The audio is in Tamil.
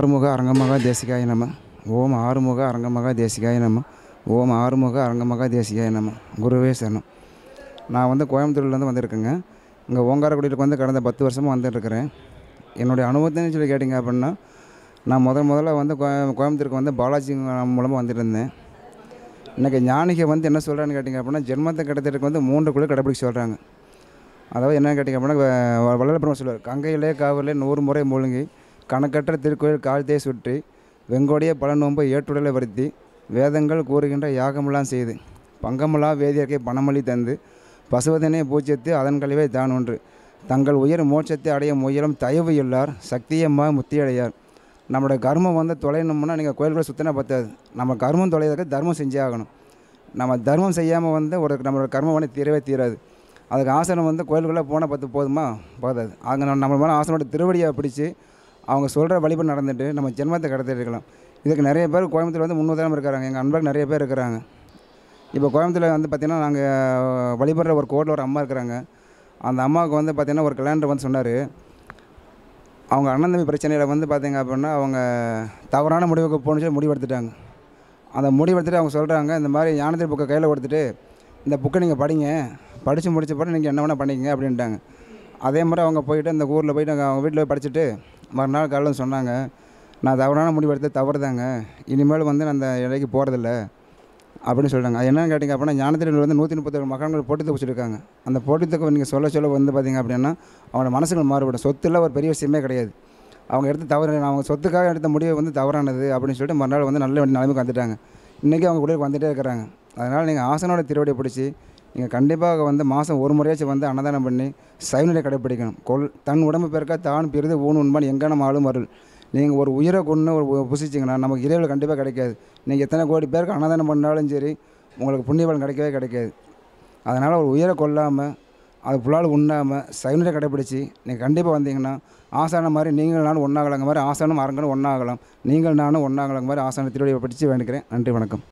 தேசிகாய நம. ஓம் ஆறுமுக அரங்கமகா தேசிகாய நம. ஓம் ஆறுமுக அரங்கமகா தேசிகாய நம. குருவே சரணம். நான் வந்து கோயம்புத்தூர்லேருந்து வந்திருக்கேங்க. இங்கே ஓங்காரக்குடியில் வந்து கடந்த பத்து வருஷமாக வந்துட்டுருக்கிறேன். என்னுடைய அனுபவத்தைன்னு சொல்லி கேட்டிங்க அப்படின்னா நான் முதல் முதல்ல வந்து கோய- கோயம்புத்தூருக்கு வந்து பாலாஜி மூலமாக வந்துட்டு இருந்தேன் இன்றைக்கி ஞானிகை வந்து என்ன சொல்கிறான்னு கேட்டிங்க அப்படின்னா ஜென்மத்தை கிடத்திற்கு வந்து மூன்று குழு கடைப்பிடிக்க சொல்கிறாங்க அதாவது என்னென்னு கேட்டிங்க அப்படின்னா வ- சொல்லுவார் கங்கையிலே காவலே நூறு முறை மூழ்கி கணக்கற்ற திருக்கோயில் காலத்தை சுற்றி வெங்கோடிய பல நோன்பை ஏற்றுடலை வருத்தி வேதங்கள் கூறுகின்ற யாகமெல்லாம் செய்து பங்கமலா வேதியர்க்கை பணமளி தந்து பசுவதனை பூஜ்யத்து அதன் கழிவை தான் ஒன்று. தங்கள் உயர் மோட்சத்தை அடைய முயலும் தயவு இல்லார் சக்தியம்மா முத்தியடையார். நம்மளோட கர்மம் வந்து தொலையணும்னா நீங்கள் கோயில்களை சுற்றினா பத்தாது. நம்ம கர்மம் தொலைகிறதுக்கு தர்மம் செஞ்சே ஆகணும். நம்ம தர்மம் செய்யாமல் வந்து ஒரு நம்மளோட கர்மம் வந்து தீரவே தீராது. அதுக்கு ஆசனம் வந்து கோயிலுக்குள்ளே போனால் பத்து போதுமா? போதாது. அங்கே நம்ம நம்ம மேலே ஆசனோட திருவடியை பிடிச்சி அவங்க சொல்கிற வழிபாடு நடந்துட்டு நம்ம ஜென்மத்தை கடத்திட்டு இருக்கலாம். இதுக்கு நிறைய பேர் கோயம்புத்தூர் வந்து முன்னூறு இருக்கிறாங்க எங்கள் அன்பர்கள் நிறைய பேர் இருக்கிறாங்க. இப்போ கோயம்புத்தூரில் வந்து பார்த்திங்கன்னா நாங்கள் வழிபடுற ஒரு கோட்டில் ஒரு அம்மா இருக்கிறாங்க. அந்த அம்மாவுக்கு வந்து பார்த்திங்கன்னா ஒரு கல்யாண்டர் வந்து சொன்னார். அவங்க அண்ணன் தம்பி பிரச்சனையில் வந்து பார்த்திங்க அப்படின்னா அவங்க தவறான முடிவுக்கு போணுச்சு முடிவெடுத்துட்டாங்க. அந்த முடிவெடுத்துட்டு அவங்க சொல்கிறாங்க இந்த மாதிரி ஞானத்தில் புக்கை கையில் கொடுத்துட்டு இந்த புக்கை நீங்கள் படிங்க. படித்து முடிச்ச பிறகு நீங்கள் என்ன வேணால் பண்ணிக்கங்க அப்படின்ட்டாங்க. அதே மாதிரி அவங்க போயிட்டு இந்த ஊரில் போயிட்டு அவங்க வீட்டில் போய் படிச்சுட்டு மறுநாள் காலையில் சொன்னாங்க நான் தவறான முடிவெடுத்து தவறுதாங்க. இனிமேல் வந்து நான் அந்த இலைக்கு போகிறதில்ல அப்படின்னு சொல்கிறாங்க அது என்னென்னு கேட்டிங்க அப்படின்னா ஞானத்தில் வந்து நூற்றி முப்பத்தேழு மகன்கள் போட்டி வச்சுருக்காங்க அந்த போட்டித்தொகை நீங்கள் சொல்ல சொல்ல வந்து பார்த்தீங்க அப்படின்னா அவங்களோட மனசுகள் மாறுபடும். சொத்துல ஒரு பெரிய விஷயமே கிடையாது. அவங்க எடுத்த தவறு அவங்க சொத்துக்காக எடுத்த முடிவு வந்து தவறானது அப்படின்னு சொல்லிட்டு மறுநாள் வந்து நல்ல நிலைமைக்கு வந்துட்டாங்க. இன்றைக்கி அவங்க உடலுக்கு வந்துட்டே இருக்கிறாங்க. அதனால் நீங்கள் ஆசனோட திருவடியை பிடிச்சி நீங்கள் கண்டிப்பாக வந்து மாதம் ஒரு முறையாச்சும் வந்து அன்னதானம் பண்ணி சைவநிலை கடைப்பிடிக்கணும். கொல் தன் உடம்பு பெருக்க தான் பிரிது ஊன் உண்பான் எங்கான ஆளும் அருள். நீங்கள் ஒரு உயிரை கொன்று ஒரு புசிச்சிங்கன்னா நமக்கு இறைவல் கண்டிப்பாக கிடைக்காது. நீங்கள் எத்தனை கோடி பேருக்கு அன்னதானம் பண்ணாலும் சரி உங்களுக்கு புண்ணியபலன் கிடைக்கவே கிடைக்காது. அதனால் ஒரு உயிரை கொல்லாமல் அது புலால் உண்ணாமல் சைவநிலை கடைப்பிடிச்சி நீங்கள் கண்டிப்பாக வந்தீங்கன்னா ஆசானம் மாதிரி நீங்கள் நானும் ஒன்றாகலாங்க மாதிரி ஆசானம் அரங்கனும் ஒன்றாகலாம் நீங்கள் நானும் ஒன்றாகலாங்க மாதிரி ஆசான திருவடியை படித்து வேண்டிக்கிறேன். நன்றி வணக்கம்.